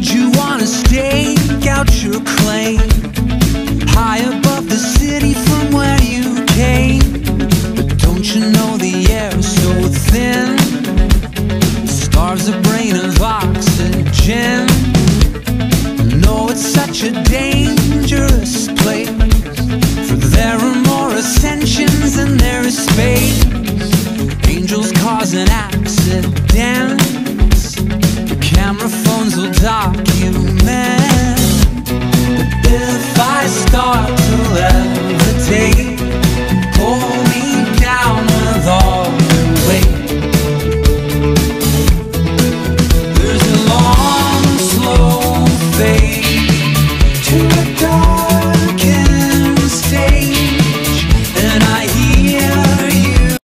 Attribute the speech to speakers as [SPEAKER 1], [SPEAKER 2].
[SPEAKER 1] You wanna stake out your claim high above the city from where you came. But don't you know the air is so thin? Starves the brain of oxygen. No, it's such a dangerous place. For there are more ascensions than there is space. Angels cause an.